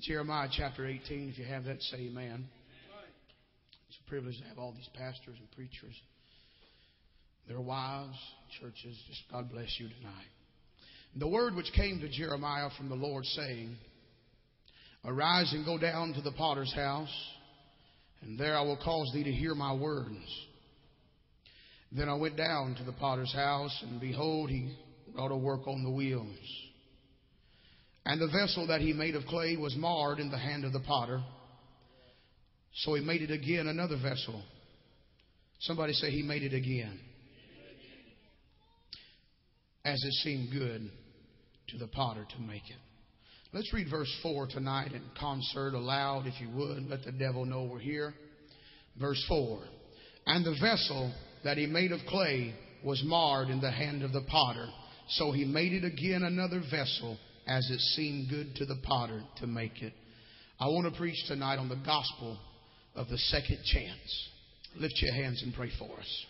Jeremiah chapter 18. If you have that, say amen. It's a privilege to have all these pastors and preachers, their wives, churches. Just God bless you tonight. The word which came to Jeremiah from the Lord, saying, Arise and go down to the potter's house, and there I will cause thee to hear my words. Then I went down to the potter's house, and behold, he wrought a work on the wheels. And the vessel that he made of clay was marred in the hand of the potter. So he made it again another vessel. Somebody say he made it again. As it seemed good to the potter to make it. Let's read verse 4 tonight in concert aloud, if you would. Let the devil know we're here. Verse 4. And the vessel that he made of clay was marred in the hand of the potter. So he made it again another vessel as it seemed good to the potter to make it. I want to preach tonight on the gospel of the second chance. Lift your hands and pray for us.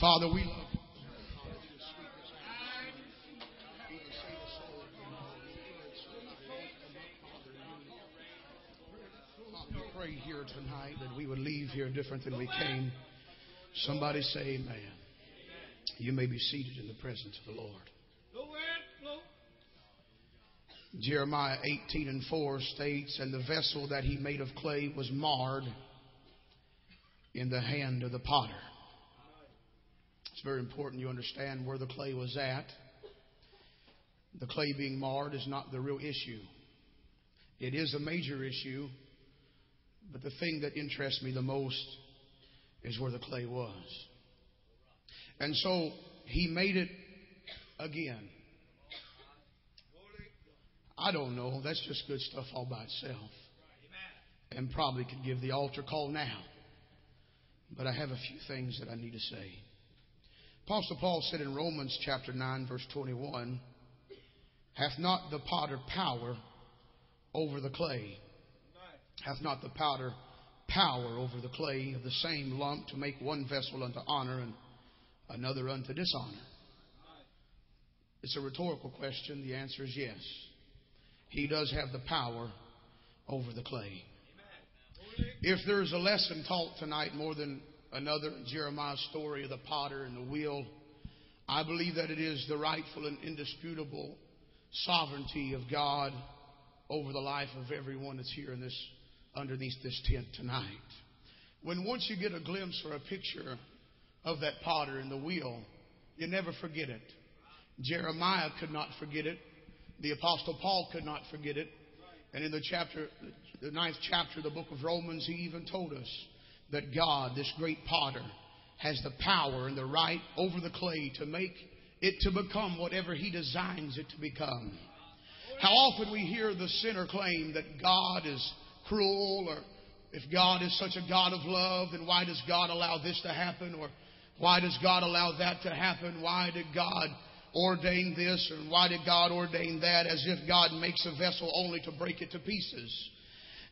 Father, we. Pray here tonight that we would leave here different than we came. Somebody say amen. You may be seated in the presence of the Lord. Jeremiah 18 and 4 states, And the vessel that he made of clay was marred in the hand of the potter. It's very important you understand where the clay was at. The clay being marred is not the real issue. It is a major issue, but the thing that interests me the most is where the clay was. And so he made it again. I don't know. That's just good stuff all by itself. And probably could give the altar call now. But I have a few things that I need to say. Apostle Paul said in Romans chapter 9, verse 21, Hath not the potter power over the clay? Hath not the potter power over the clay of the same lump to make one vessel unto honor and another unto dishonor? It's a rhetorical question. The answer is yes. He does have the power over the clay. If there's a lesson taught tonight more than another Jeremiah's story of the potter and the wheel, I believe that it is the rightful and indisputable sovereignty of God over the life of everyone that's here in this underneath this tent tonight. When once you get a glimpse or a picture of that potter and the wheel, you never forget it. Jeremiah could not forget it. The apostle Paul could not forget it. And in the chapter, the ninth chapter of the book of Romans, he even told us that God, this great potter, has the power and the right over the clay to make it to become whatever he designs it to become. How often we hear the sinner claim that God is cruel or if God is such a God of love, then why does God allow this to happen? Or why does God allow that to happen? Why did God ordain this? and why did God ordain that? As if God makes a vessel only to break it to pieces.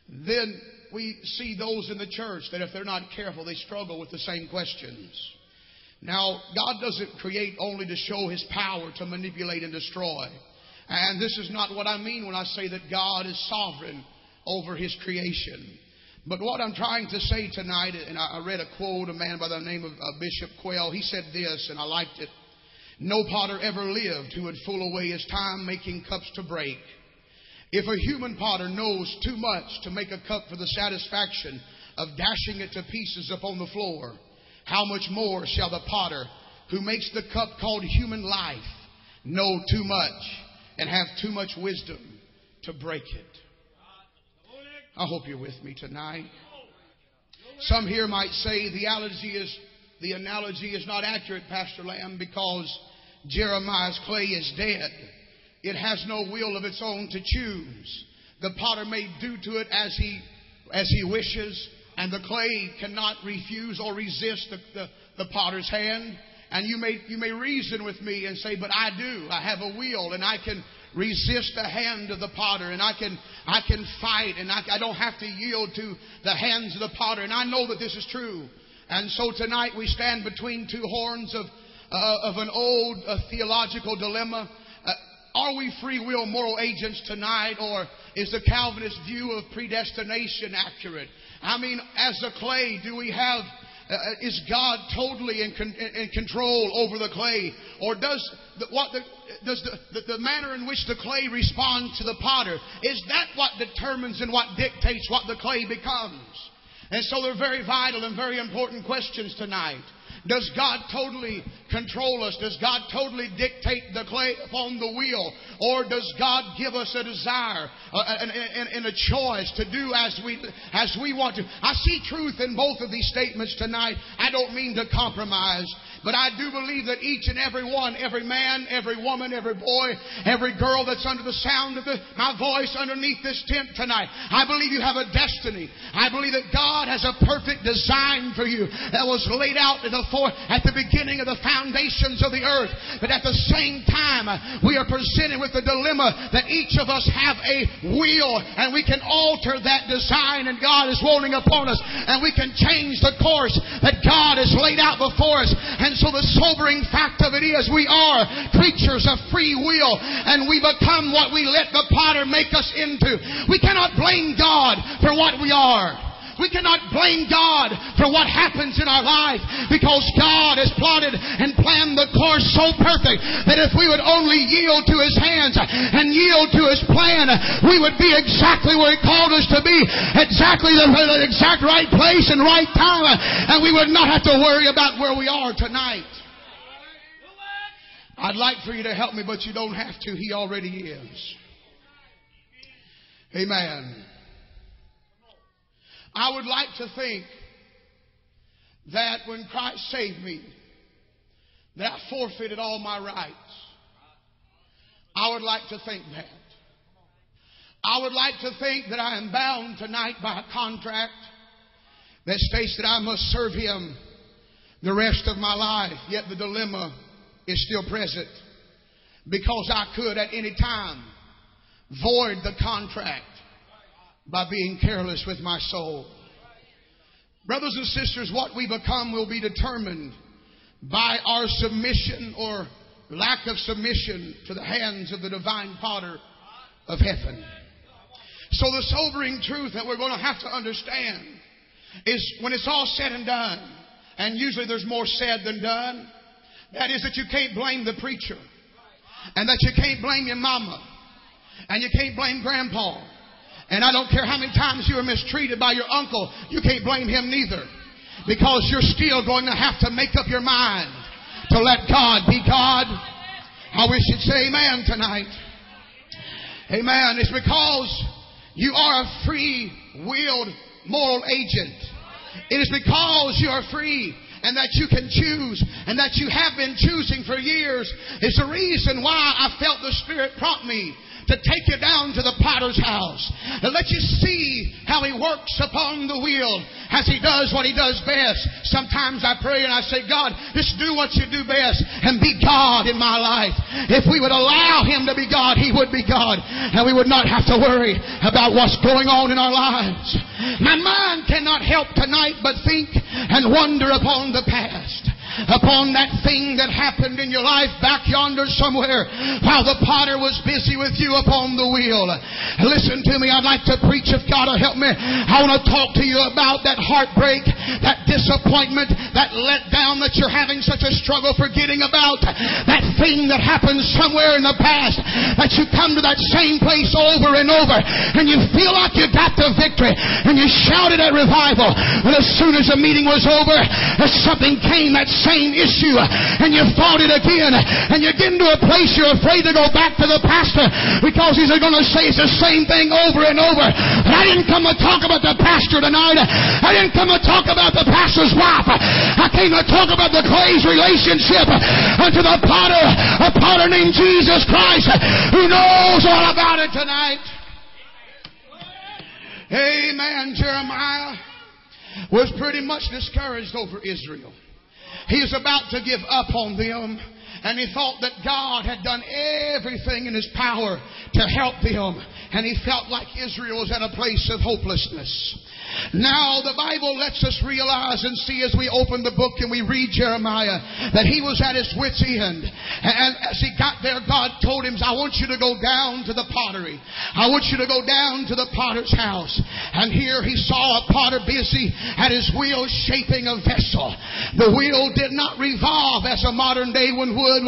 Then we see those in the church that if they're not careful, they struggle with the same questions. Now, God doesn't create only to show His power to manipulate and destroy. And this is not what I mean when I say that God is sovereign over his creation. But what I'm trying to say tonight, and I read a quote, a man by the name of uh, Bishop Quayle, he said this, and I liked it. No potter ever lived who would fool away his time making cups to break. If a human potter knows too much to make a cup for the satisfaction of dashing it to pieces upon the floor, how much more shall the potter who makes the cup called human life know too much and have too much wisdom to break it? I hope you're with me tonight. Some here might say the analogy is the analogy is not accurate, Pastor Lamb, because Jeremiah's clay is dead. It has no will of its own to choose. The potter may do to it as he as he wishes, and the clay cannot refuse or resist the, the, the potter's hand. And you may you may reason with me and say, but I do. I have a will, and I can resist the hand of the potter and I can, I can fight and I, I don't have to yield to the hands of the potter. And I know that this is true. And so tonight we stand between two horns of, uh, of an old uh, theological dilemma. Uh, are we free will moral agents tonight, or is the Calvinist view of predestination accurate? I mean, as the clay, do we have uh, is God totally in, con- in, control over the clay, or does the, what the, does the, the, the manner in which the clay responds to the potter is that what determines and what dictates what the clay becomes? And so they're very vital and very important questions tonight. Does God totally control us? Does God totally dictate the clay upon the wheel? Or does God give us a desire and, and, and, a choice to do as we, as we want to? I see truth in both of these statements tonight. I don't mean to compromise. But I do believe that each and every one, every man, every woman, every boy, every girl that's under the sound of the, my voice underneath this tent tonight, I believe you have a destiny. I believe that God has a perfect design for you that was laid out the, at the beginning of the foundations of the earth. But at the same time, we are presented with the dilemma that each of us have a will and we can alter that design and God is rolling upon us and we can change the course that God has laid out before us. And and so the sobering fact of it is we are creatures of free will and we become what we let the potter make us into. We cannot blame God for what we are. We cannot blame God for what happens in our life because God has plotted and planned the course so perfect that if we would only yield to His hands and yield to His plan, we would be exactly where He called us to be, exactly the, the exact right place and right time, and we would not have to worry about where we are tonight. I'd like for you to help me, but you don't have to. He already is. Amen. I would like to think that when Christ saved me, that I forfeited all my rights. I would like to think that. I would like to think that I am bound tonight by a contract that states that I must serve Him the rest of my life. Yet the dilemma is still present because I could at any time void the contract by being careless with my soul. Brothers and sisters, what we become will be determined by our submission or lack of submission to the hands of the divine potter of heaven. So the sobering truth that we're going to have to understand is when it's all said and done, and usually there's more said than done, that is that you can't blame the preacher, and that you can't blame your mama, and you can't blame grandpa, and I don't care how many times you were mistreated by your uncle, you can't blame him neither. Because you're still going to have to make up your mind to let God be God. I wish you'd say amen tonight. Amen. It's because you are a free willed moral agent. It is because you are free and that you can choose and that you have been choosing for years is the reason why I felt the Spirit prompt me to take you down to the potter's house and let you see how he works upon the wheel as he does what he does best. Sometimes I pray and I say, God, just do what you do best and be God in my life. If we would allow him to be God, he would be God and we would not have to worry about what's going on in our lives. My mind cannot help tonight but think and wonder upon the past upon that thing that happened in your life back yonder somewhere while the potter was busy with you upon the wheel. Listen to me. I'd like to preach if God will help me. I want to talk to you about that heartbreak, that disappointment, that letdown that you're having such a struggle forgetting about. That thing that happened somewhere in the past that you come to that same place over and over and you feel like you got the victory and you shouted at revival. But as soon as the meeting was over, something came that same issue and you fought it again and you get into a place you're afraid to go back to the pastor because he's going to say it's the same thing over and over. But I didn't come to talk about the pastor tonight. I didn't come to talk about the pastor's wife. I came to talk about the clay's relationship unto the potter, a potter named Jesus Christ who knows all about it tonight. Amen. Jeremiah was pretty much discouraged over Israel. He was about to give up on them And he thought that God had done everything in his power to help them. And he felt like Israel was at a place of hopelessness. Now the Bible lets us realize and see as we open the book and we read Jeremiah that he was at his wit's end. And as he got there, God told him, I want you to go down to the pottery. I want you to go down to the potter's house. And here he saw a potter busy at his wheel shaping a vessel. The wheel did not revolve as a modern day one would,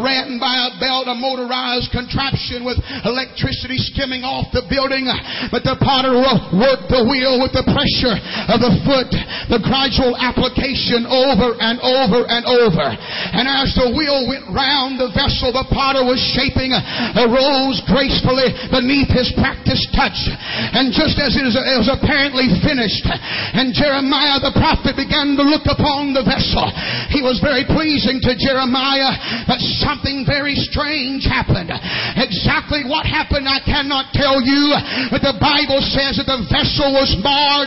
ran by a belt, a motorized contraption with electricity skimming off the building. But the potter worked the wheel with the pressure of the foot, the gradual application over and over and over. And as the wheel went round the vessel the potter was shaping uh, arose gracefully beneath his practiced touch. And just as it was apparently finished, and Jeremiah the prophet began to look upon the vessel, he was very pleasing to Jeremiah, but something very strange happened. Exactly what happened, I cannot tell you, but the Bible says that the vessel was marred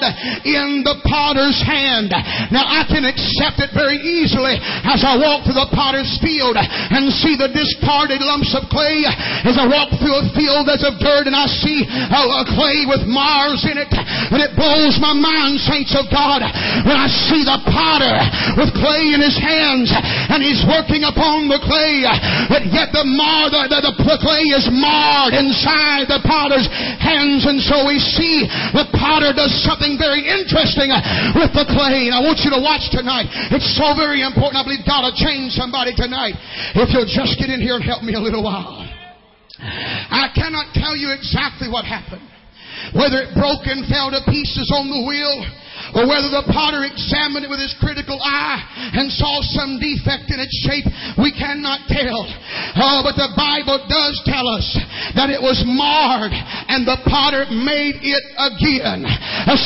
in the potter's hand. Now I can accept it very easily as I walk through the potter's field and see the discarded lumps of clay. As I walk through a field that's of dirt and I see a, a clay with Mars in it. And it blows my mind, saints of God, when I see the potter with clay in his hands and he's working upon the clay. But yet the mar, the, the, the clay is marred inside the potter's hands. And so we see the potter does something very interesting uh, with the clay. And I want you to watch tonight. It's so very important. I believe God will change somebody tonight. If you'll just get in here and help me a little while. I cannot tell you exactly what happened. Whether it broke and fell to pieces on the wheel, or whether the potter examined it with his critical eye and saw some defect in its shape, we cannot tell. Oh, but the Bible does tell us that it was marred and the potter made it again.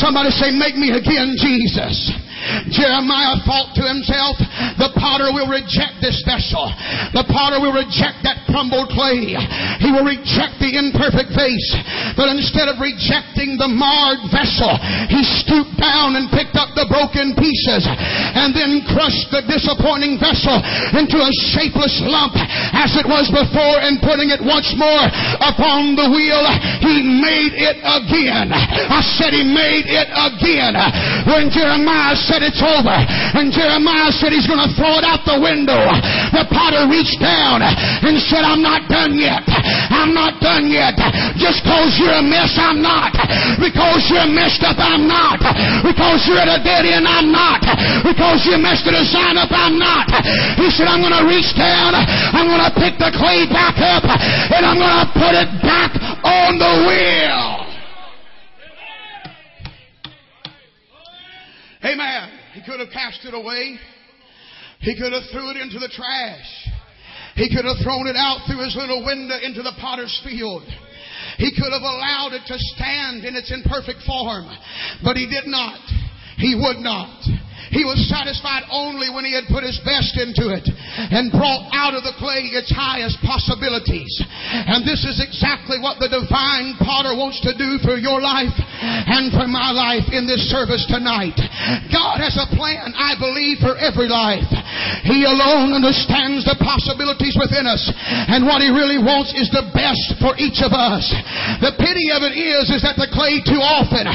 somebody say, make me again, Jesus. Jeremiah thought to himself, the potter will reject this vessel. The potter will reject that crumbled clay. He will reject the imperfect vase. But instead of rejecting the marred vessel, he stooped down and picked up the broken pieces and then crushed the disappointing vessel into a shapeless lump as it was before and putting it once more upon the wheel, he made it again. I said he made it again. When Jeremiah said, said it's over. And Jeremiah said he's going to throw it out the window. The potter reached down and said, I'm not done yet. I'm not done yet. Just because you're a mess, I'm not. Because you're messed up, I'm not. Because you're at a dead end, I'm not. Because you messed the design up, I'm not. He said, I'm going to reach down. I'm going to pick the clay back up and I'm going to put it back on the wheel. Amen. He could have cast it away. He could have threw it into the trash. He could have thrown it out through his little window into the potter's field. He could have allowed it to stand in its imperfect form, but he did not. He would not. He was satisfied only when he had put his best into it and brought out of the clay its highest possibilities. And this is exactly what the divine potter wants to do for your life and for my life in this service tonight. God has a plan, I believe, for every life. He alone understands the possibilities within us. And what he really wants is the best for each of us. The pity of it is, is that the clay too often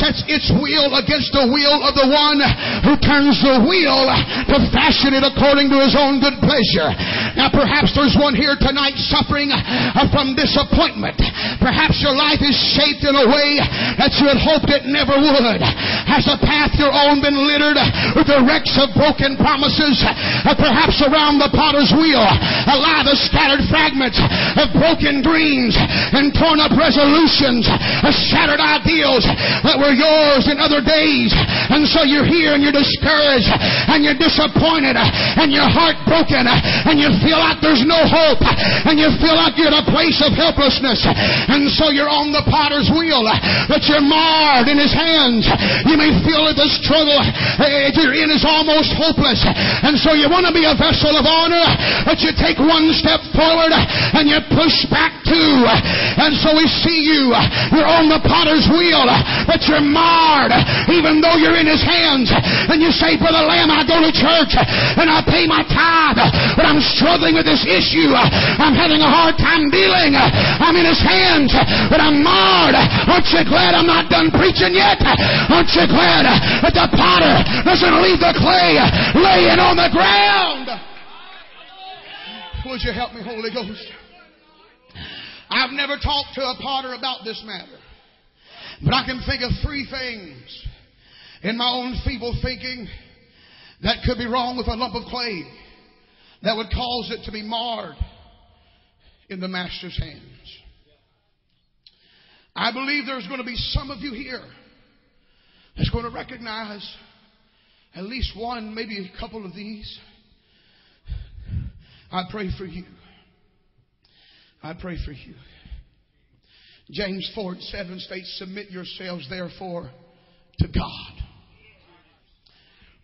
sets its will against the will of the one who turns the wheel to fashion it according to his own good pleasure. Now, perhaps there's one here tonight suffering uh, from disappointment. Perhaps your life is shaped in a way that you had hoped it never would. Has the path your own been littered with the wrecks of broken promises? Uh, perhaps around the potter's wheel uh, lie the scattered fragments of broken dreams and torn up resolutions, shattered ideals that were yours in other days. And so you're here and you're you're discouraged and you're disappointed and your heart broken and you feel like there's no hope and you feel like you're in a place of helplessness. And so you're on the potter's wheel but you're marred in his hands. You may feel that the struggle eh, you're in is almost hopeless. And so you want to be a vessel of honor but you take one step forward and you push back two. And so we see you. You're on the potter's wheel but you're marred even though you're in his hands and you say, Brother Lamb, I go to church and I pay my tithe, but I'm struggling with this issue. I'm having a hard time dealing. I'm in his hands, but I'm marred. Aren't you glad I'm not done preaching yet? Aren't you glad that the potter doesn't leave the clay laying on the ground? Would you help me, Holy Ghost? I've never talked to a potter about this matter. But I can think of three things in my own feeble thinking that could be wrong with a lump of clay that would cause it to be marred in the Master's hands. I believe there's going to be some of you here that's going to recognize at least one, maybe a couple of these. I pray for you. I pray for you. James 4 and 7 states, Submit yourselves therefore to God.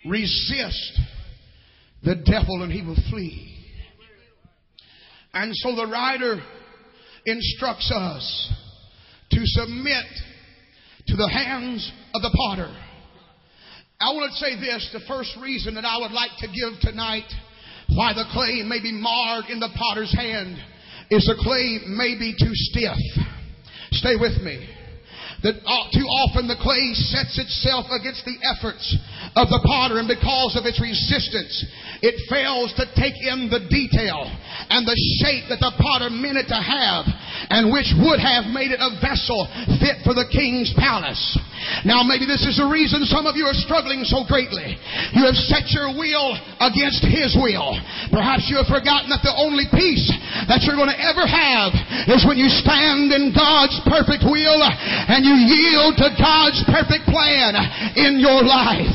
Resist the devil and he will flee. And so the writer instructs us to submit to the hands of the potter. I want to say this the first reason that I would like to give tonight why the clay may be marred in the potter's hand is the clay may be too stiff. Stay with me that too often the clay sets itself against the efforts of the potter and because of its resistance, it fails to take in the detail and the shape that the potter meant it to have and which would have made it a vessel fit for the king's palace. Now maybe this is the reason some of you are struggling so greatly. You have set your will against his will. Perhaps you have forgotten that the only peace that you're going to ever have is when you stand in God's perfect will and you yield to God's perfect plan in your life.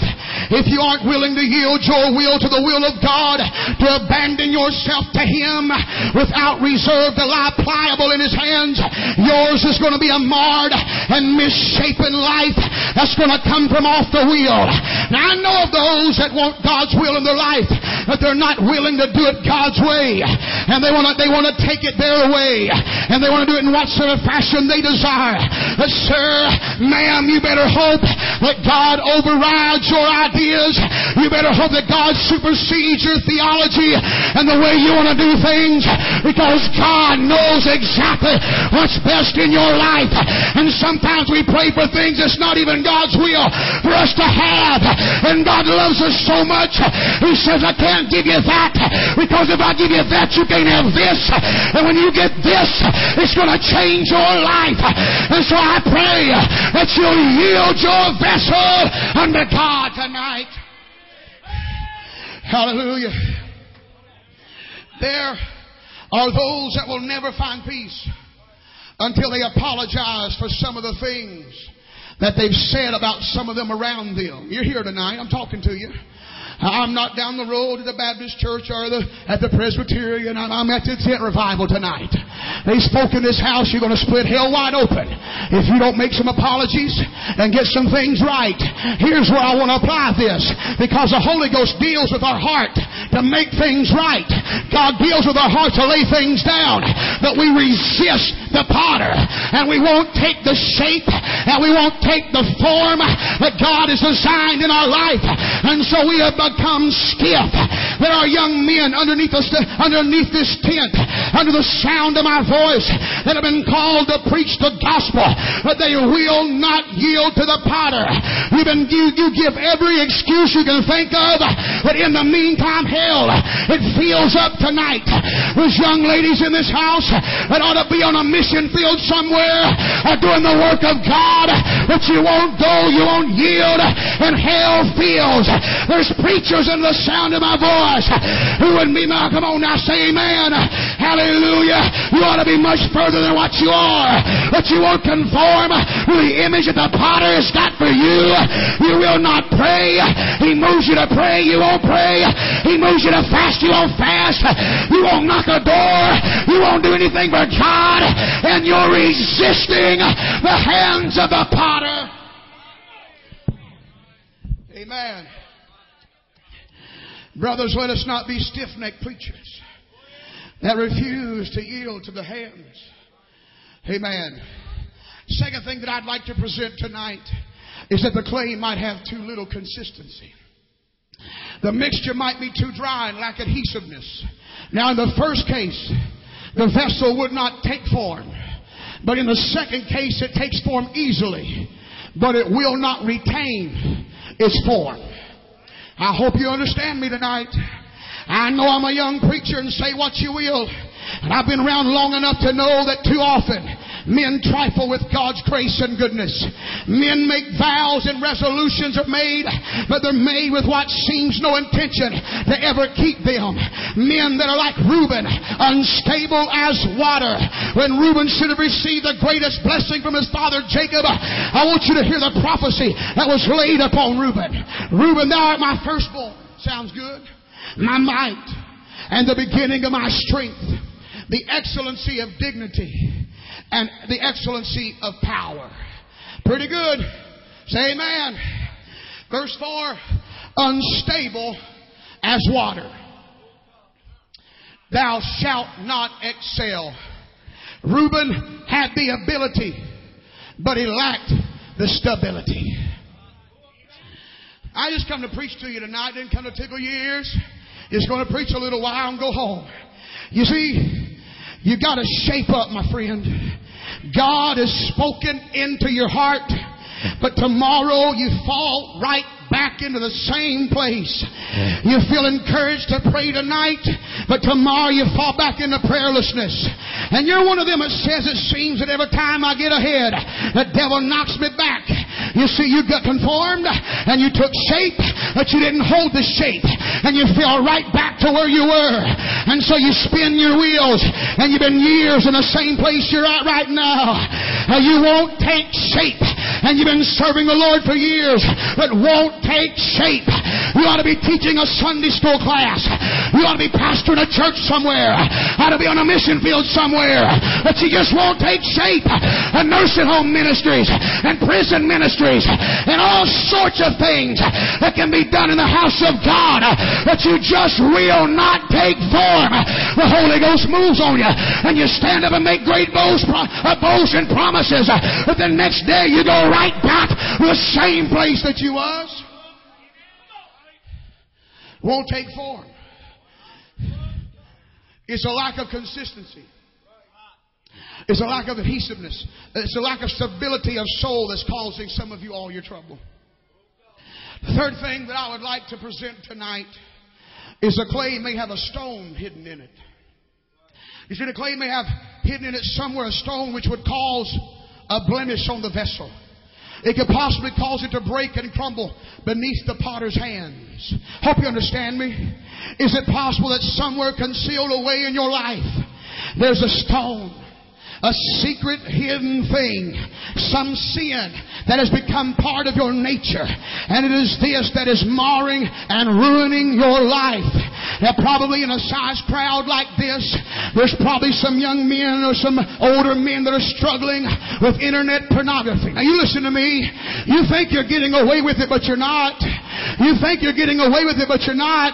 If you aren't willing to yield your will to the will of God, to abandon yourself to Him without reserve to lie pliable in His hands, yours is going to be a marred and misshapen life that's going to come from off the wheel. Now I know of those that want God's will in their life, but they're not willing to do it God's way. And they want to, they want to take it their way. And they want to do it in whatsoever fashion they desire. But sir, ma'am, you better hope that God overrides your ideas. You better hope that God supersedes your theology and the way you want to do things because God knows exactly what's best in your life. And sometimes we pray for things that's not even God's will for us to have. And God loves us so much, He says, I can't give you that because if I give you that, you can't have this. And when you get this, it's going to change your life. And so I pray that you'll yield your vessel unto God tonight. Hallelujah. There are those that will never find peace until they apologize for some of the things that they've said about some of them around them. You're here tonight. I'm talking to you. I'm not down the road to the Baptist church or the, at the Presbyterian. I'm, I'm at the tent revival tonight. They spoke in this house, you're going to split hell wide open if you don't make some apologies and get some things right. Here's where I want to apply this because the Holy Ghost deals with our heart to make things right. God deals with our heart to lay things down. But we resist the potter and we won't take the shape and we won't take the form that God has designed in our life. And so we have become stiff. There are young men underneath this, underneath this tent, under the sound of my voice, that have been called to preach the gospel, but they will not yield to the potter. You've been, you, you give every excuse you can think of, but in the meantime, hell, it fills up tonight. There's young ladies in this house that ought to be on a mission field somewhere, uh, doing the work of God, but you won't go, you won't yield, and hell feels. There's preachers in the sound of my voice who would be my, come on now, say amen. Hallelujah. You ought to be much further than what you are, but you won't conform to the image that the potter has got for you. You will not pray. He moves you to pray, you won't pray. He moves you to fast, you won't fast. You won't knock a door. You won't do anything for God, and you're resisting the hands of the potter. Amen. Brothers, let us not be stiff necked preachers that refuse to yield to the hands. Amen. Second thing that I'd like to present tonight is that the clay might have too little consistency. The mixture might be too dry and lack adhesiveness. Now in the first case, the vessel would not take form. But in the second case, it takes form easily, but it will not retain its form. I hope you understand me tonight. I know I'm a young preacher and say what you will. And I've been around long enough to know that too often Men trifle with God's grace and goodness. Men make vows and resolutions are made, but they're made with what seems no intention to ever keep them. Men that are like Reuben, unstable as water. When Reuben should have received the greatest blessing from his father Jacob, I want you to hear the prophecy that was laid upon Reuben. Reuben, thou art my firstborn. Sounds good. My might and the beginning of my strength. The excellency of dignity and the excellency of power. Pretty good. Say amen. Verse 4 unstable as water. Thou shalt not excel. Reuben had the ability, but he lacked the stability. I just come to preach to you tonight, I didn't come to tickle your ears. Just going to preach a little while and go home. You see, you got to shape up, my friend. God has spoken into your heart, but tomorrow you fall right back into the same place. You feel encouraged to pray tonight, but tomorrow you fall back into prayerlessness. And you're one of them that says it seems that every time I get ahead, the devil knocks me back. You see, you got conformed and you took shape, but you didn't hold the shape. And you fell right back to where you were. And so you spin your wheels and you've been years in the same place you're at right now. And you won't take shape. And you've been serving the Lord for years, but won't take shape. You ought to be teaching a Sunday school class. You ought to be pastoring a church somewhere. Ought to be on a mission field somewhere. But you just won't take shape. And nursing home ministries and prison ministries and all sorts of things that can be done in the house of God. But you just will not take form. The Holy Ghost moves on you and you stand up and make great boasts, uh, boasts and promises. But the next day you go right back the same place that you was won't take form. It's a lack of consistency. It's a lack of adhesiveness. It's a lack of stability of soul that's causing some of you all your trouble. The third thing that I would like to present tonight is the clay may have a stone hidden in it. You see, the clay may have hidden in it somewhere a stone which would cause a blemish on the vessel. It could possibly cause it to break and crumble beneath the potter's hands. Hope you understand me. Is it possible that somewhere concealed away in your life there's a stone a secret hidden thing, some sin that has become part of your nature. And it is this that is marring and ruining your life. Now probably in a size crowd like this, there's probably some young men or some older men that are struggling with internet pornography. Now you listen to me. You think you're getting away with it, but you're not. You think you're getting away with it, but you're not.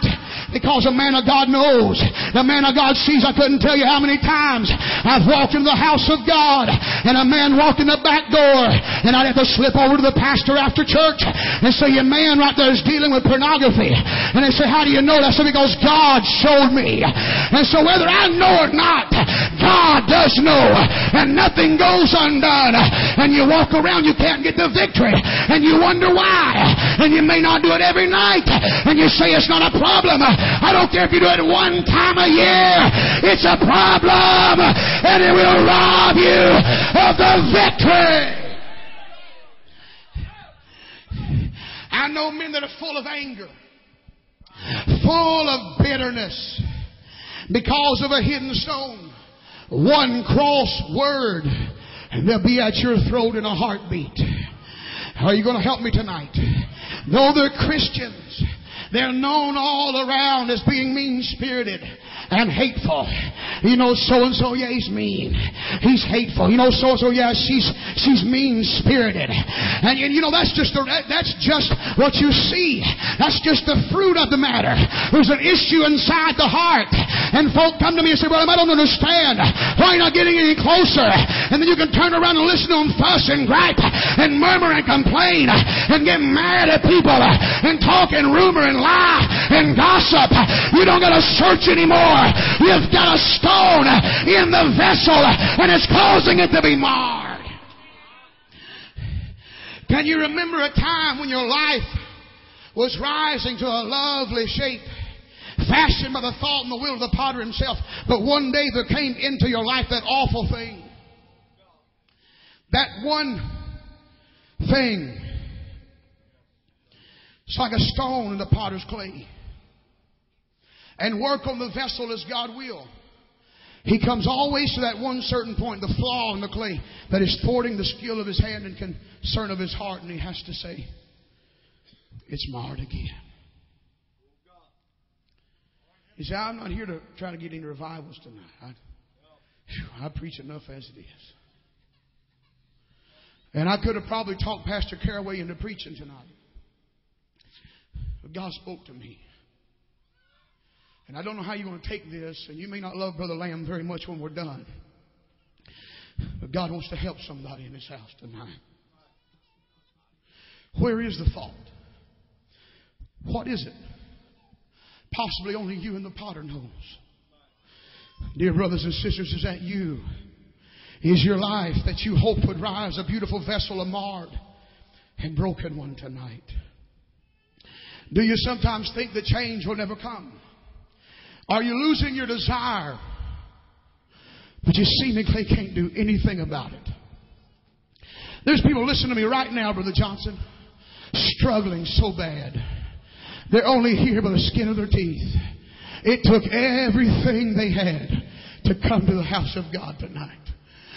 Because a man of God knows. The man of God sees. I couldn't tell you how many times I've walked into the house of God and a man walked in the back door and I'd have to slip over to the pastor after church and say, your man right there is dealing with pornography. And they say, how do you know that? I said, because God showed me. And so whether I know or not, God does know. And nothing goes undone. And you walk around, you can't get the victory. And you wonder why. And you may not do it every night. And you say it's not a problem. I don't care if you do it one time a year. It's a problem. And it will rob you of the victory. I know men that are full of anger, full of bitterness because of a hidden stone. One cross word and they'll be at your throat in a heartbeat. Are you going to help me tonight? Though they're Christians, they're known all around as being mean spirited and hateful. You know, so and so, yeah, he's mean. He's hateful. You know, so and so, yeah, she's she's mean spirited. And you know, that's just the, that's just what you see. That's just the fruit of the matter. There's an issue inside the heart, and folk come to me and say, "Well, I don't understand. Why are you not getting any closer?" And then you can turn around and listen to them fuss and gripe and murmur and complain and get mad at people and talk and rumor and lie and gossip. You don't got to search anymore. You've got a stone in the vessel and it's causing it to be marred. Can you remember a time when your life was rising to a lovely shape? Fashioned by the thought and the will of the potter himself. But one day there came into your life that awful thing. That one thing. It's like a stone in the potter's clay and work on the vessel as God will. He comes always to that one certain point, the flaw in the clay, that is thwarting the skill of his hand and concern of his heart, and he has to say, It's marred again. He said, I'm not here to try to get any revivals tonight. I, I preach enough as it is. And I could have probably talked Pastor Caraway into preaching tonight. But God spoke to me. And I don't know how you're going to take this, and you may not love Brother Lamb very much when we're done. But God wants to help somebody in this house tonight. Where is the fault? What is it? Possibly only you and the potter knows. Dear brothers and sisters, is that you? Is your life that you hope would rise a beautiful vessel, a marred and broken one tonight? Do you sometimes think that change will never come? Are you losing your desire? But you seemingly can't do anything about it. There's people listening to me right now, Brother Johnson, struggling so bad. They're only here by the skin of their teeth. It took everything they had to come to the house of God tonight.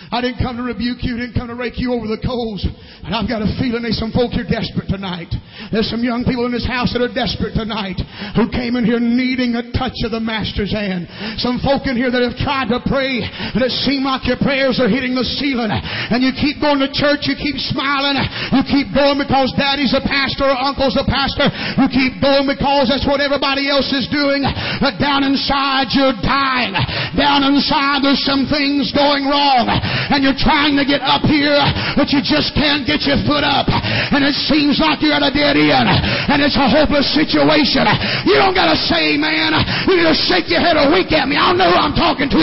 I didn't come to rebuke you, didn't come to rake you over the coals. And I've got a feeling there's some folk here desperate tonight. There's some young people in this house that are desperate tonight who came in here needing a touch of the Master's hand. Some folk in here that have tried to pray and it seemed like your prayers are hitting the ceiling. And you keep going to church, you keep smiling, you keep going because daddy's a pastor or uncle's a pastor. You keep going because that's what everybody else is doing. But down inside you're dying. Down inside there's some things going wrong and you're trying to get up here, but you just can't get your foot up. And it seems like you're at a dead end, and it's a hopeless situation. You don't got to say, man. You to shake your head or wink at me. I know who I'm talking to,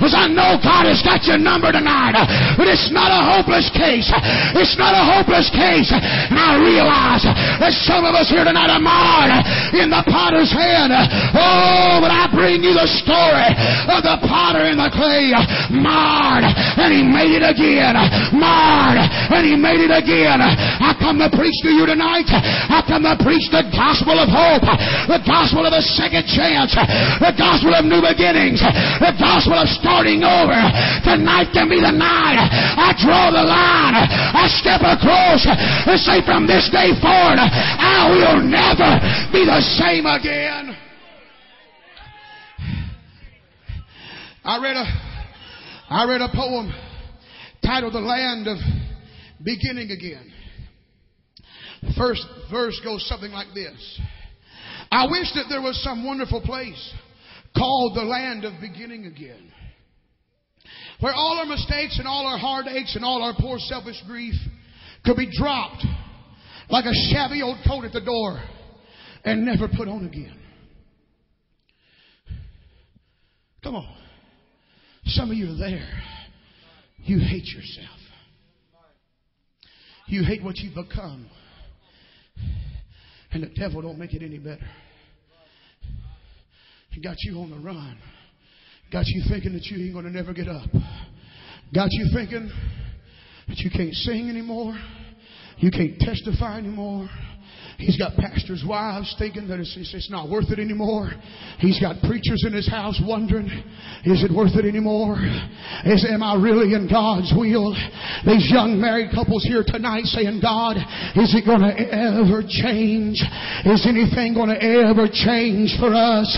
because I know God has got your number tonight. But it's not a hopeless case. It's not a hopeless case. And I realize that some of us here tonight are marred in the potter's hand. Oh, but I bring you the story of the potter in the clay, marred and he made it again. Marred, and he made it again. I come to preach to you tonight. I come to preach the gospel of hope, the gospel of a second chance, the gospel of new beginnings, the gospel of starting over. Tonight can be the night. I draw the line. I step across and say from this day forward, I will never be the same again. I read a I read a poem titled The Land of Beginning Again. First verse goes something like this. I wish that there was some wonderful place called the land of beginning again. Where all our mistakes and all our heartaches and all our poor selfish grief could be dropped like a shabby old coat at the door and never put on again. Come on. Some of you are there. You hate yourself. You hate what you've become. And the devil don't make it any better. He got you on the run. Got you thinking that you ain't going to never get up. Got you thinking that you can't sing anymore. You can't testify anymore. He's got pastors' wives thinking that it's, it's, not worth it anymore. He's got preachers in his house wondering, is it worth it anymore? Is, am I really in God's will? These young married couples here tonight saying, God, is it going to ever change? Is anything going to ever change for us?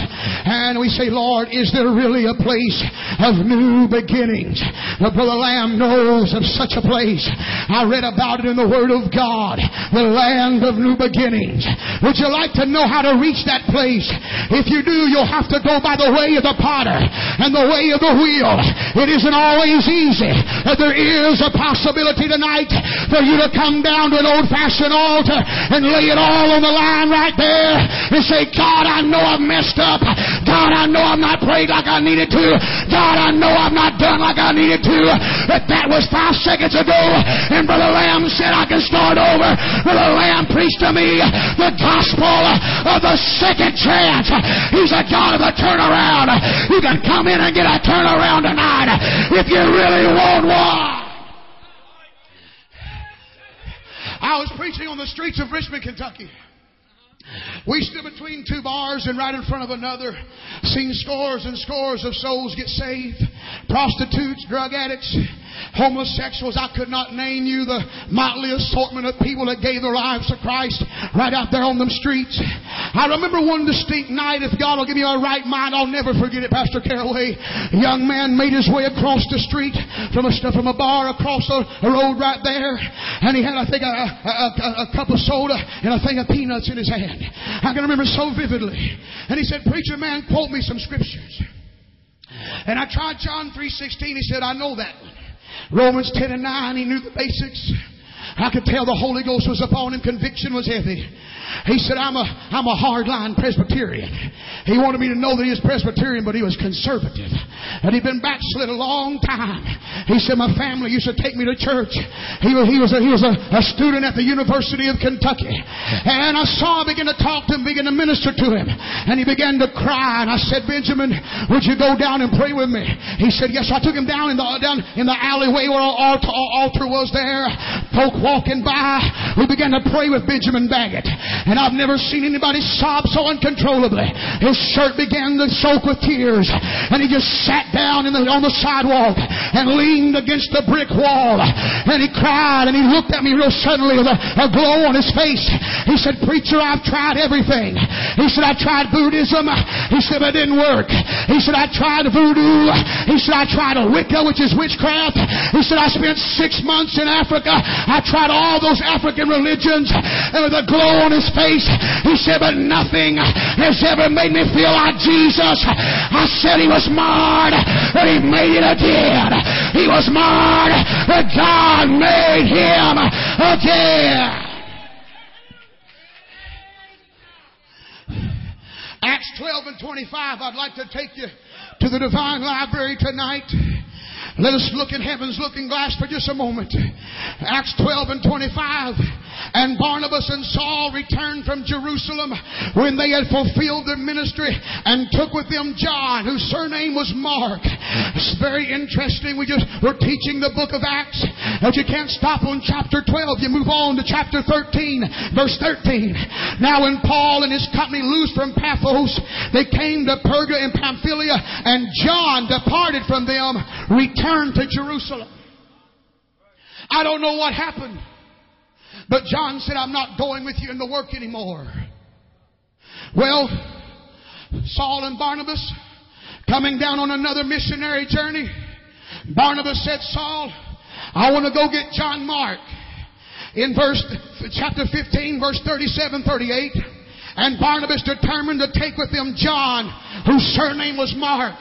And we say, Lord, is there really a place of new beginnings? But Brother Lamb knows of such a place. I read about it in the Word of God. The land of new beginnings. Would you like to know how to reach that place? If you do, you'll have to go by the way of the potter and the way of the wheel. It isn't always easy. There is a possibility tonight for you to come down to an old-fashioned altar and lay it all on the line right there and say, God, I know I've messed up. God, I know I'm not prayed like I needed to. God, I know I'm not done like I needed to. But that was five seconds ago. And Brother Lamb said I can start over. Brother Lamb preached to me the gospel of the second chance. He's a God of a turnaround. You can come in and get a turnaround tonight if you really want one. I was preaching on the streets of Richmond, Kentucky. We stood between two bars and right in front of another, seen scores and scores of souls get saved. Prostitutes, drug addicts, homosexuals. I could not name you the motley assortment of people that gave their lives to Christ right out there on them streets. I remember one distinct night, if God will give me a right mind, I'll never forget it, Pastor Caraway. A young man made his way across the street from a, from a bar across a, a road right there, and he had, I think, a, a, a, cup of soda and a thing of peanuts in his hand. I can remember so vividly. And he said, Preacher man, quote me some scriptures. And I tried John 3.16. He said, I know that one. Romans 10 and 9, he knew the basics. I could tell the Holy Ghost was upon him. Conviction was heavy. He said, I'm a, I'm a hardline Presbyterian. He wanted me to know that he was Presbyterian, but he was conservative. And he'd been backslid a long time. He said, my family used to take me to church. He was, he was, a, he was a, a student at the University of Kentucky. And I saw him begin to talk to him, begin to minister to him. And he began to cry. And I said, Benjamin, would you go down and pray with me? He said, yes. I took him down in the, down in the alleyway where our altar, altar was there. Folk walking by. We began to pray with Benjamin Baggett. And I've never seen anybody sob so uncontrollably. His shirt began to soak with tears. And he just sat down the, on the sidewalk and leaned against the brick wall. And he cried and he looked at me real suddenly with a, a glow on his face. He said, Preacher, I've tried everything. He said, I tried Buddhism. He said, it didn't work. He said, I tried voodoo. He said, I tried a Wicca, which is witchcraft. He said, I spent six months in Africa. I tried all those African religions. Uh, and with a glow on his his face. He said, but nothing has ever made me feel like Jesus. I said he was marred, but he made it again. He was marred, but God made him again. Acts 12 and 25, I'd like to take you to the divine library tonight. Let us look in heaven's looking glass for just a moment. Acts 12 and 25. And Barnabas and Saul returned from Jerusalem when they had fulfilled their ministry and took with them John, whose surname was Mark. It's very interesting. We just, we're teaching the book of Acts, but you can't stop on chapter 12. You move on to chapter 13, verse 13. Now when Paul and his company loosed from Paphos, they came to Perga in Pamphylia, and John departed from them, returned to Jerusalem. I don't know what happened. But John said, I'm not going with you in the work anymore. Well, Saul and Barnabas coming down on another missionary journey. Barnabas said, Saul, I want to go get John Mark. In verse, chapter 15, verse 37, 38. And Barnabas determined to take with them John, whose surname was Mark.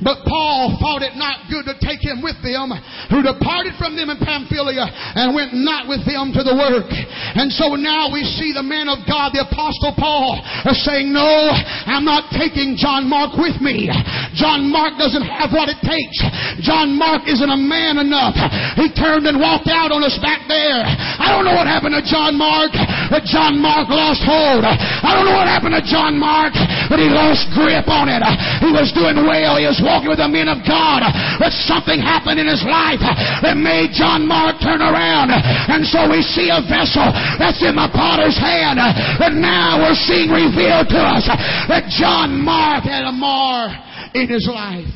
But Paul thought it not good to take him with them, who departed from them in Pamphylia and went not with them to the work. And so now we see the man of God, the apostle Paul, saying, no, I'm not taking John Mark with me. John Mark doesn't have what it takes. John Mark isn't a man enough. He turned and walked out on us back there. I don't know what happened to John Mark, but John Mark lost hold. I don't know what happened to John Mark, but he lost grip on it. He was doing well. He was walking with the men of God. But something happened in his life that made John Mark turn around. And so we see a vessel that's in the potter's hand. But now we're seeing revealed to us that John Mark had a mar in his life.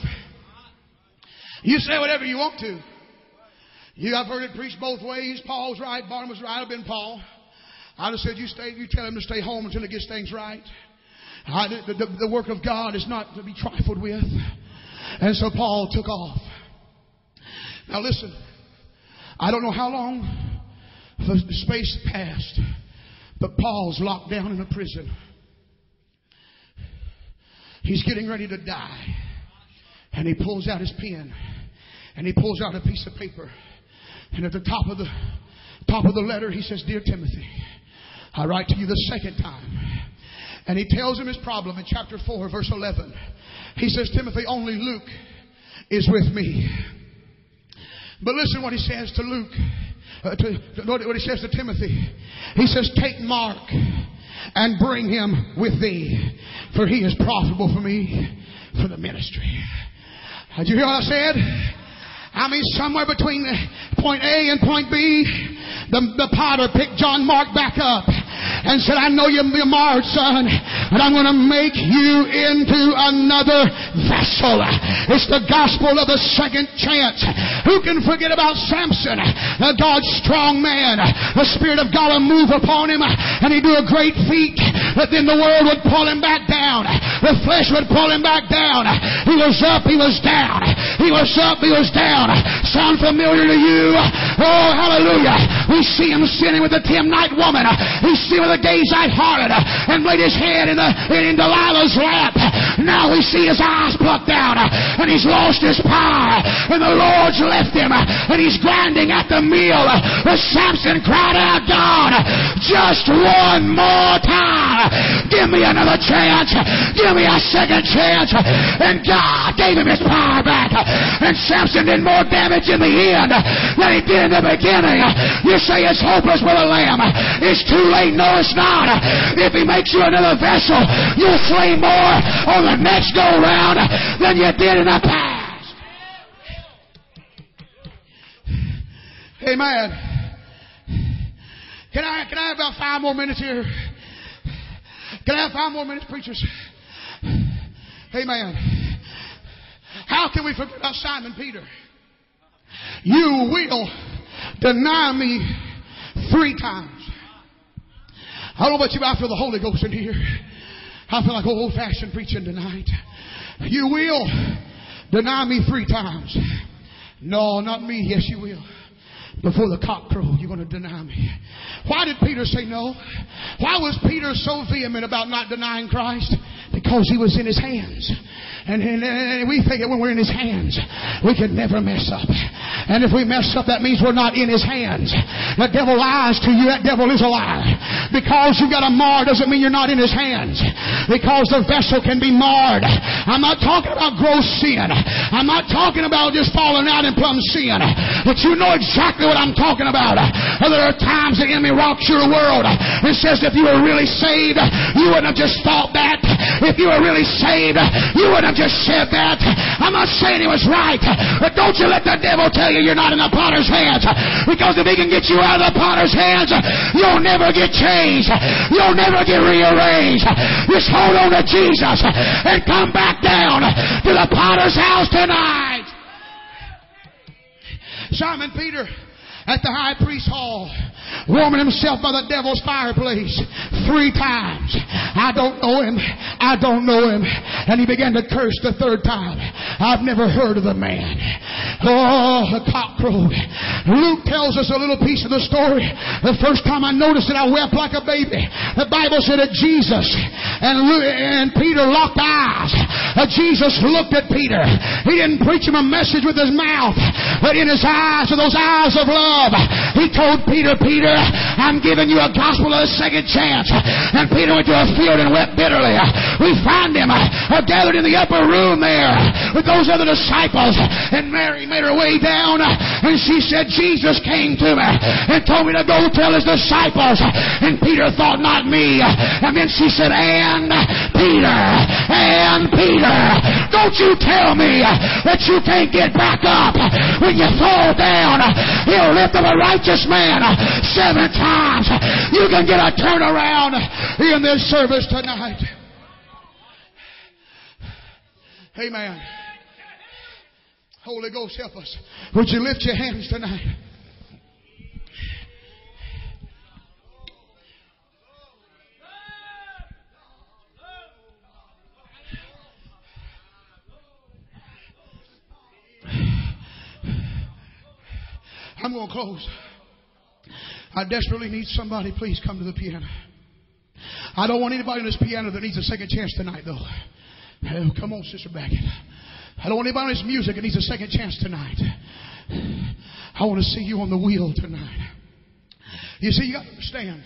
You say whatever you want to. You, I've heard it preached both ways. Paul's right, Barnabas right. I've been Paul. I'd have said, you stay, you tell him to stay home until he gets things right. I, the, the, the work of God is not to be trifled with. And so Paul took off. Now listen, I don't know how long the space passed, but Paul's locked down in a prison. He's getting ready to die. And he pulls out his pen and he pulls out a piece of paper. And at the top of the top of the letter, he says, Dear Timothy, I write to you the second time. And he tells him his problem in chapter 4, verse 11. He says, Timothy, only Luke is with me. But listen what he says to Luke, uh, to, what he says to Timothy. He says, Take Mark and bring him with thee, for he is profitable for me for the ministry. Did you hear what I said? I mean, somewhere between point A and point B, the, the potter picked John Mark back up and said, I know you're marred, son, but I'm going to make you into another vessel. It's the gospel of the second chance. Who can forget about Samson, God's strong man? The Spirit of God will move upon him and he'd do a great feat, but then the world would pull him back down. The flesh would pull him back down. He was up, he was down. He was up, he was down. Sound familiar to you? Oh, hallelujah. We see him sitting with the Timnite woman. He's sitting with the Gazite harlot uh, and laid his head in, the, in Delilah's lap. Now we see his eyes plucked out uh, and he's lost his power uh, and the Lord's left him and he's grinding at the mill. But Samson cried out, God, just one more time. Give me another chance. Give me a second chance. And God gave him his power back. And Samson did more more damage in the end than he did in the beginning. You say it's hopeless with a lamb. It's too late. No, it's not. If he makes you another vessel, you'll slay more on the next go round than you did in the past. Amen. Can I, can I have about five more minutes here? Can I have five more minutes, preachers? Amen. How can we forget about Simon Peter? You will deny me three times. I don't know about you, but I feel the Holy Ghost in here. I feel like old fashioned preaching tonight. You will deny me three times. No, not me. Yes, you will. Before the cock crow, you're going to deny me. Why did Peter say no? Why was Peter so vehement about not denying Christ? Because he was in his hands. And, and, and, we think that when we're in His hands, we can never mess up. And if we mess up, that means we're not in His hands. The devil lies to you. That devil is a liar. Because you've got a mar doesn't mean you're not in His hands. Because the vessel can be marred. I'm not talking about gross sin. I'm not talking about just falling out in plumb sin. But you know exactly what I'm talking about. Uh, there are times the enemy rocks your world uh, and says if you were really saved, you wouldn't have just thought that. If you were really saved, you wouldn't have just said that. I'm not saying he was right, but don't you let the devil tell you you're not in the potter's hands. Because if he can get you out of the potter's hands, you'll never get changed. You'll never get rearranged. Just hold on to Jesus and come back down to the potter's house tonight. Simon Peter at the high priest's hall warming himself by the devil's fireplace three times. I don't know him. I don't know him. And he began to curse the third time. I've never heard of the man. Oh, the cock crowed. Luke tells us a little piece of the story. The first time I noticed it, I wept like a baby. The Bible said that Jesus and, Luke, and Peter locked eyes. Jesus looked at Peter. He didn't preach him a message with his mouth, but in his eyes, with those eyes of love, he told Peter, Peter, I'm giving you a gospel of a second chance. And Peter went to a field and wept bitterly. We find him uh, gathered in the upper room there with those other disciples. And Mary made her way down And she said, Jesus came to me and told me to go tell his disciples. And Peter thought, not me. And then she said, and Peter, and Peter, don't you tell me that you can't get back up when you fall down. He'll lift up a righteous man uh, seven times. You can get a turnaround in this service tonight. Amen. Holy Ghost, help us. Would you lift your hands tonight? I'm going to close. I desperately need somebody. Please come to the piano. I don't want anybody on this piano that needs a second chance tonight, though. Oh, come on, Sister Baggett. I don't want anybody on this music that needs a second chance tonight. I want to see you on the wheel tonight. You see, you understand.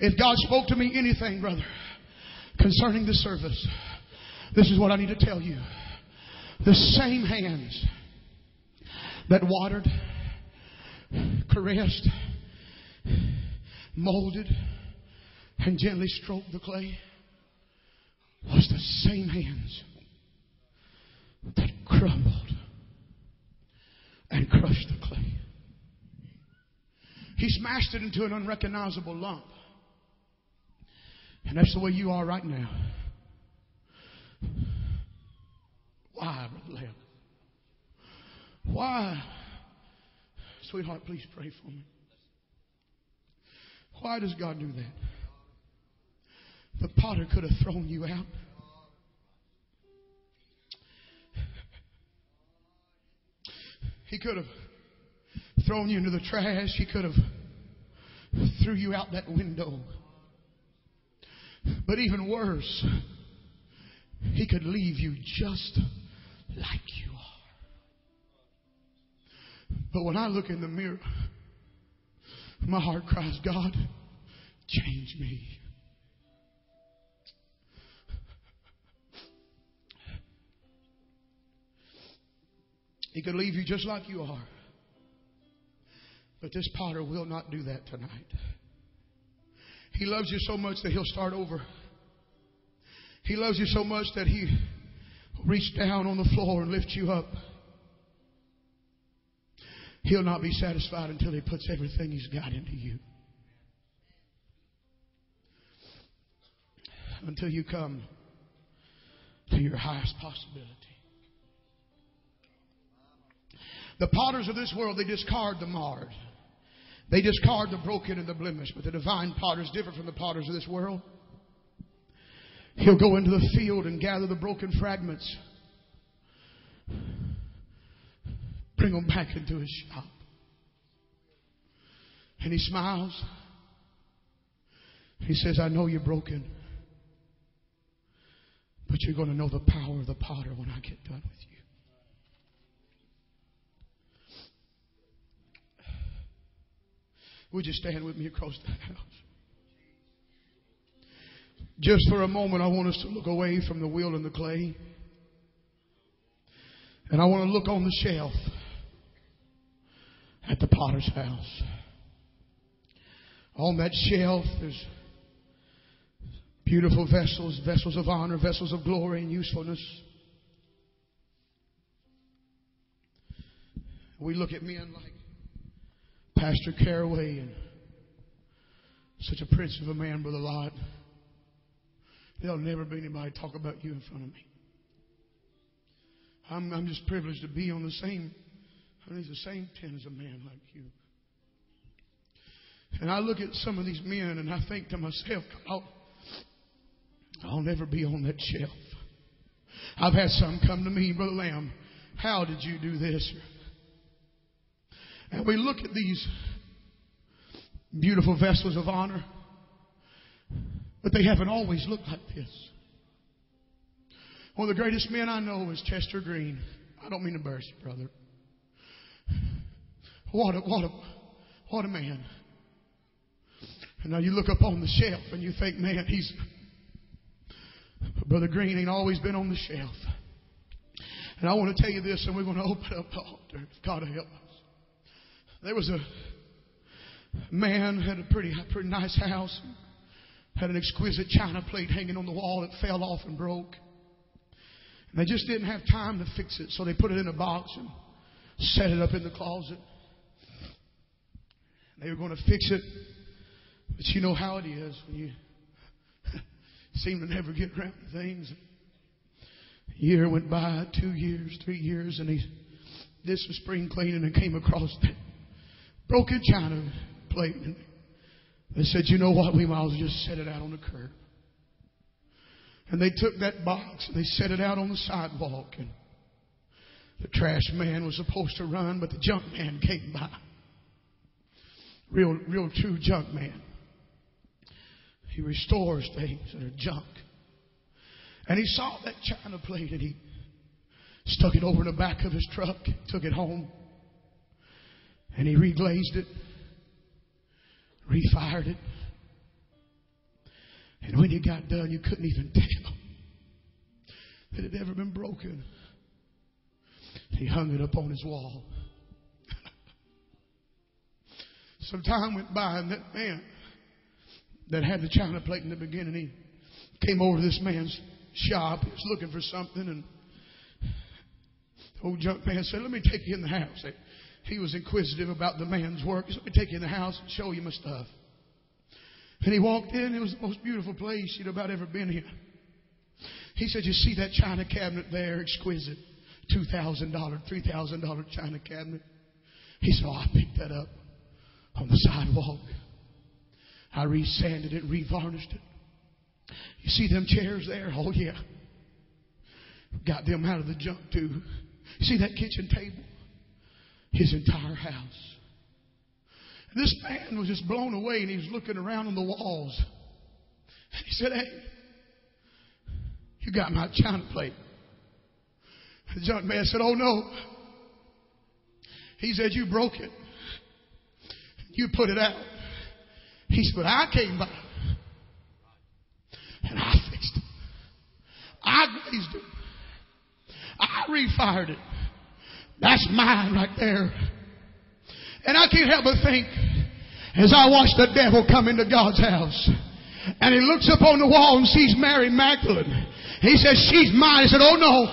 If God spoke to me anything, brother, concerning the service, this is what I need to tell you. The same hands that watered, caressed, molded, and gently stroked the clay was the same hands that crumbled and crushed the clay. He smashed it into an unrecognizable lump. And that's the way you are right now. Why, Brother Lamb? Why? Sweetheart, please pray for me. Why does God do that? The potter could have thrown you out. He could have thrown you into the trash. He could have threw you out that window. But even worse, he could leave you just like you. But when I look in the mirror, my heart cries, God, change me. He could leave you just like you are. But this potter will not do that tonight. He loves you so much that he'll start over. He loves you so much that he will reach down on the floor and lift you up. He'll not be satisfied until he puts everything he's got into you. Until you come to your highest possibility. The potters of this world, they discard the marred. They discard the broken and the blemish. But the divine potter is different from the potters of this world. He'll go into the field and gather the broken fragments, bring them back into his shop. And he smiles. He says, I know you're broken, but you're going to know the power of the potter when I get done with you. Would you stand with me across the house? Just for a moment, I want us to look away from the wheel and the clay. And I want to look on the shelf at the potter's house. On that shelf, there's beautiful vessels, vessels of honor, vessels of glory and usefulness. We look at men like Pastor Caraway and such a prince of a man, Brother Lot. There'll never be anybody talk about you in front of me. I'm, I'm just privileged to be on the same, I mean, the same tent as a man like you. And I look at some of these men and I think to myself, I'll, I'll never be on that shelf. I've had some come to me, Brother Lamb, how did you do this? And we look at these beautiful vessels of honor, but they haven't always looked like this. One of the greatest men I know is Chester Green. I don't mean to embarrass you, brother. What a, what a, what a man. And now you look up on the shelf and you think, man, he's, Brother Green ain't always been on the shelf. And I want to tell you this, and we're going to open up the altar. God help us. There was a man had a pretty, pretty nice house, had an exquisite china plate hanging on the wall that fell off and broke. And they just didn't have time to fix it, so they put it in a box and set it up in the closet. They were going to fix it, but you know how it is when you seem to never get around to things. A year went by, two years, three years, and he this was spring cleaning and came across that broken china plate. And they said, you know what, we might as well just set it out on the curb. And they took that box and they set it out on the sidewalk. And the trash man was supposed to run, but the junk man came by. Real, real true junk man. He restores things that are junk. And he saw that china plate and he stuck it over the back of his truck, took it home, and he reglazed it, refired it. And when he got done, you couldn't even tell that it had ever been broken. He hung it up on his wall. Some time went by, and that man that had the china plate in the beginning, he came over to this man's shop. He was looking for something, and the old junk man said, Let me take you in the house. He was inquisitive about the man's work. He said, Let me take you in the house and show you my stuff. And he walked in. It was the most beautiful place you'd about ever been here. He said, You see that china cabinet there? Exquisite. $2,000, $3,000 china cabinet. He said, Oh, I picked that up on the sidewalk. I resanded it, revarnished it. You see them chairs there? Oh, yeah. Got them out of the junk, too. You see that kitchen table? His entire house. This man was just blown away and he was looking around on the walls. And he said, Hey, you got my china plate. The junk man said, Oh no. He said, You broke it. You put it out. He said, But I came by and I fixed it. I glazed it. I refired it. That's mine right there. And I can't help but think as I watch the devil come into God's house and he looks up on the wall and sees Mary Magdalene. He says, She's mine. He said, Oh no.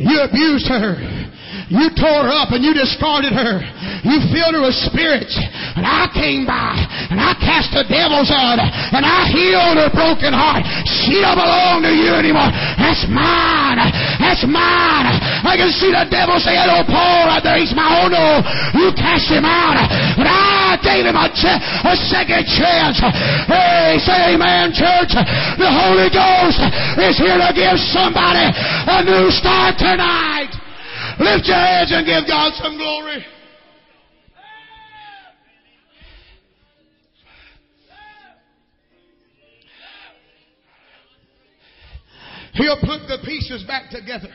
You abused her. You tore her up and you discarded her. You filled her with spirits. And I came by and I cast the devils out and I healed her broken heart. She don't belong to you anymore. That's mine. That's mine. I can see the devil saying, Oh, Paul right there, he's my own. No, you cast him out. But I gave him a, ch- a second chance. Hey, say amen, church. The Holy Ghost is here to give somebody a new start tonight. Lift your hands and give God some glory. He'll put the pieces back together.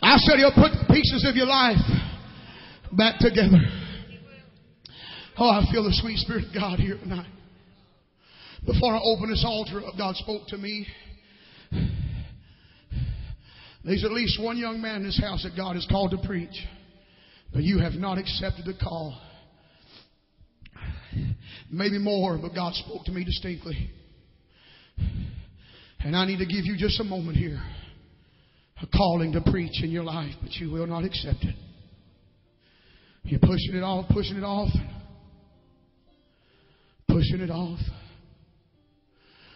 I said he'll put the pieces of your life back together. Oh, I feel the sweet spirit of God here tonight. Before I open this altar up, God spoke to me. There's at least one young man in this house that God has called to preach, but you have not accepted the call. Maybe more, but God spoke to me distinctly. And I need to give you just a moment here. A calling to preach in your life, but you will not accept it. You're pushing it off, pushing it off, pushing it off.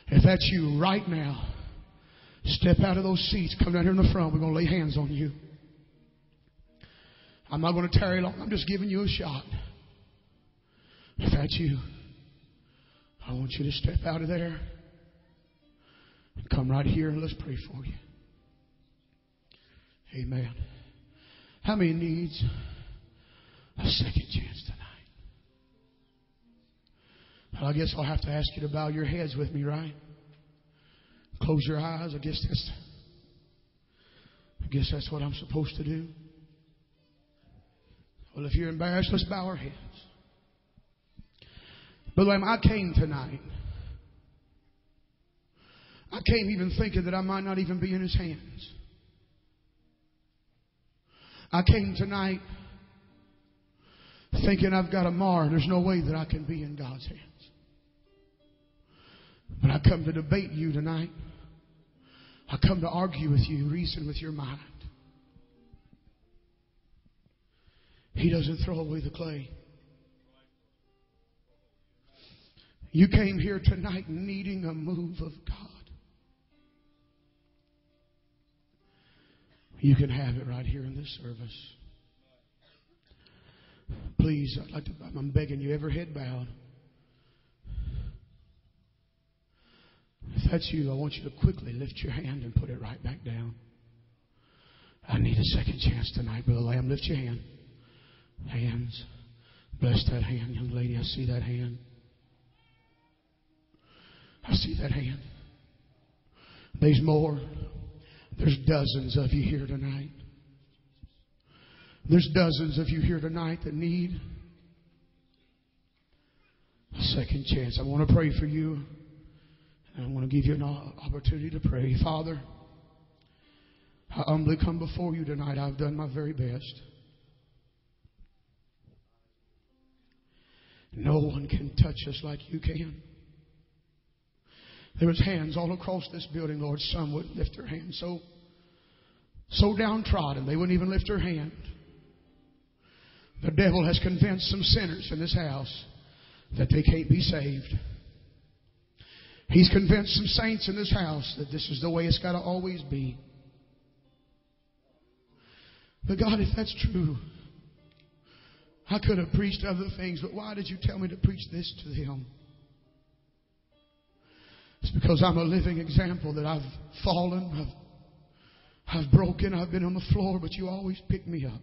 If that's you right now, step out of those seats, come down here in the front. We're going to lay hands on you. I'm not going to tarry long. I'm just giving you a shot. If that's you, I want you to step out of there and come right here and let's pray for you. Amen. How many needs a second chance tonight? Well, I guess I'll have to ask you to bow your heads with me, right? Close your eyes. I guess that's I guess that's what I'm supposed to do. Well, if you're embarrassed, let's bow our heads. But when I came tonight, I came even thinking that I might not even be in his hands. I came tonight thinking I've got a mar. There's no way that I can be in God's hands. But I come to debate you tonight. I come to argue with you, reason with your mind. He doesn't throw away the clay. You came here tonight needing a move of God. You can have it right here in this service. Please, I'd like to, I'm begging you, every head bowed. That's you, I want you to quickly lift your hand and put it right back down. I need a second chance tonight, Brother Lamb. Lift your hand. Hands. Bless that hand, young lady. I see that hand. I see that hand. There's more. There's dozens of you here tonight. There's dozens of you here tonight that need a second chance. I want to pray for you. And I want to give you an opportunity to pray. Father, I humbly come before you tonight. I've done my very best. No one can touch us like you can. There was hands all across this building, Lord. Some wouldn't lift their hand. So, so downtrodden, they wouldn't even lift their hand. The devil has convinced some sinners in this house that they can't be saved. He's convinced some saints in this house that this is the way it's got to always be. But God, if that's true, I could have preached other things, but why did you tell me to preach this to them? It's because I'm a living example that I've fallen, I've, I've broken, I've been on the floor, but you always pick me up.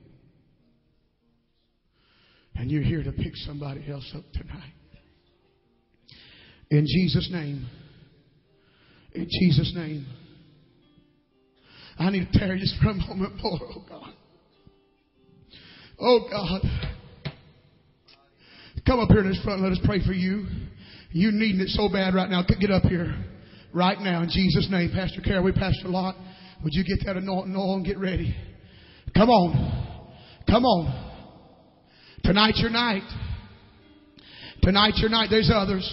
And you're here to pick somebody else up tonight. In Jesus' name. In Jesus' name. I need to tarry just for a moment more, oh God. Oh God. Come up here in this front let us pray for you. You needing it so bad right now. Get up here right now in Jesus' name. Pastor Carey, Pastor Lot, would you get that anointing oil and get ready? Come on. Come on. Tonight's your night. Tonight's your night. There's others.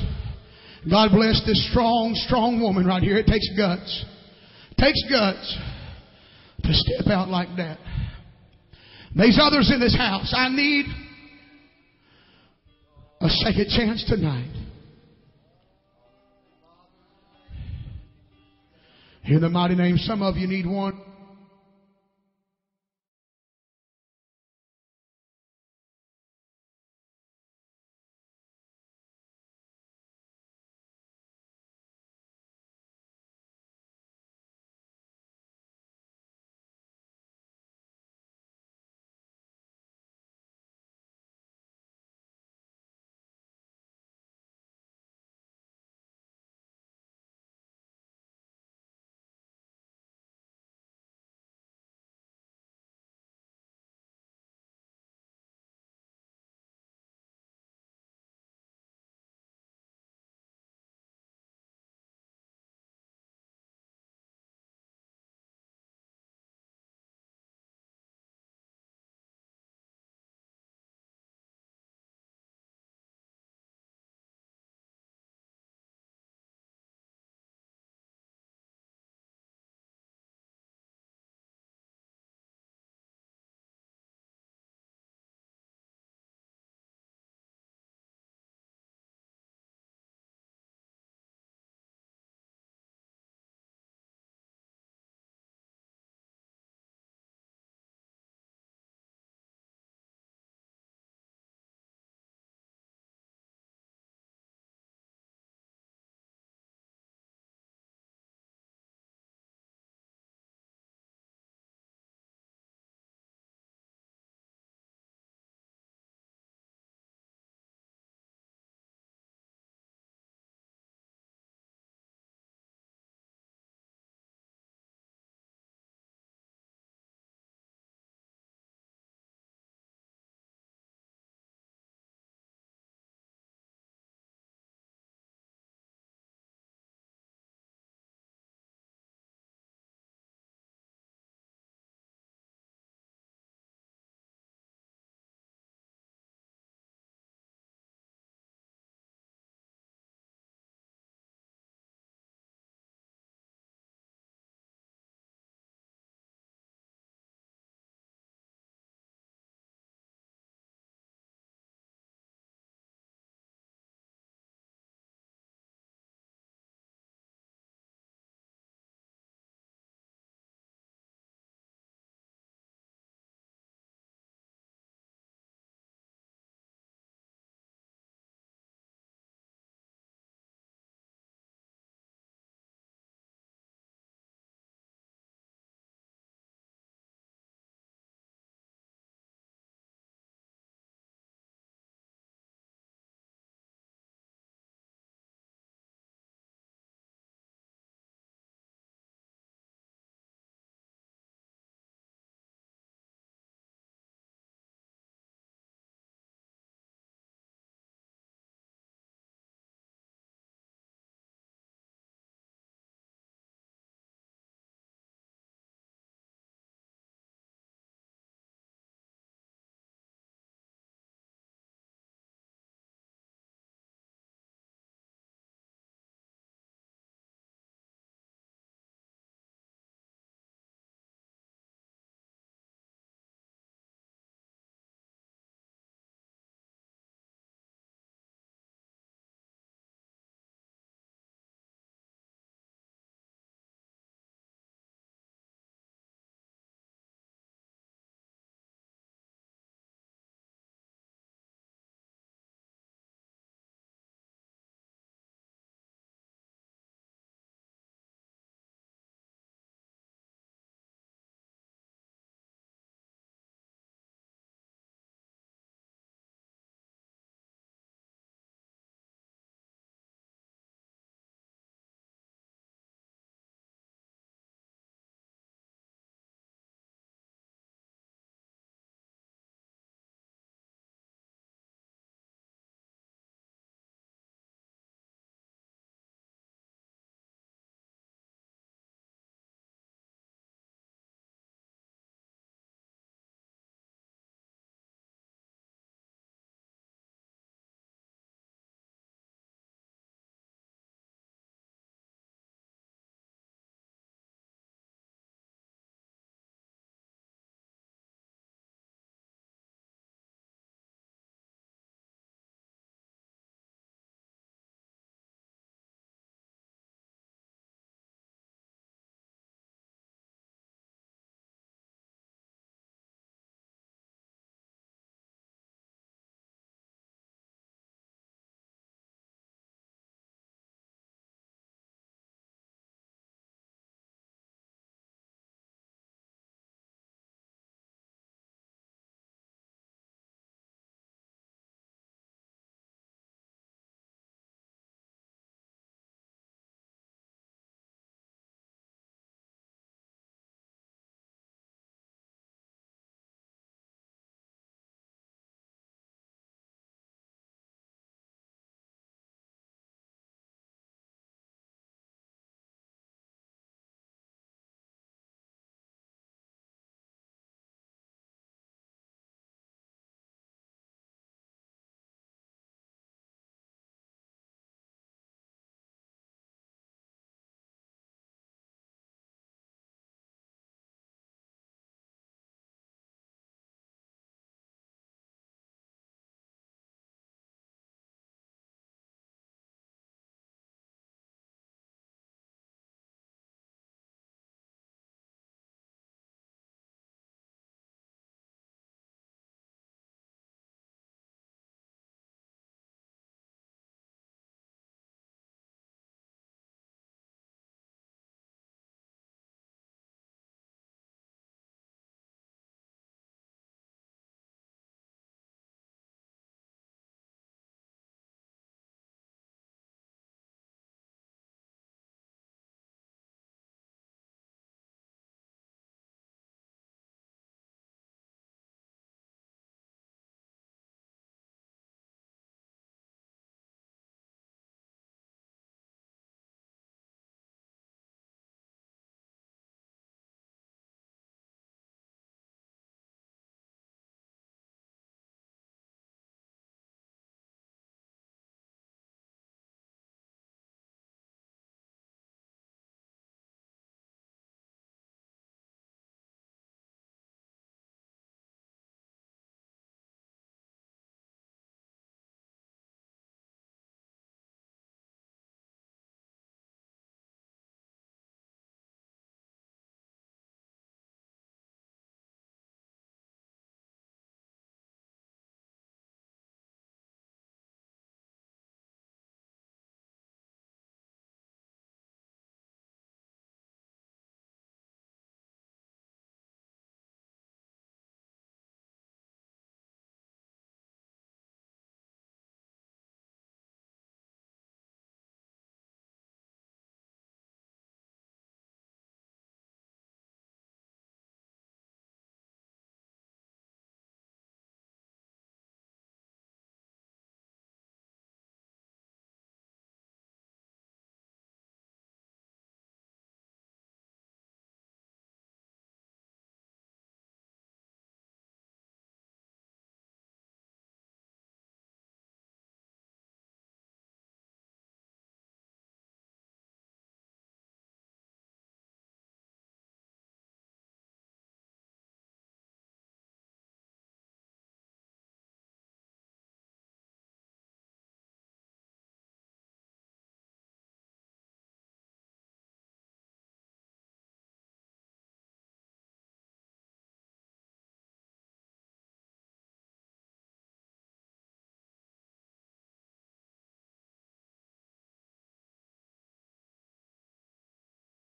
God bless this strong, strong woman right here. It takes guts. It takes guts to step out like that. There's others in this house. I need a second chance tonight. In the mighty name, some of you need one.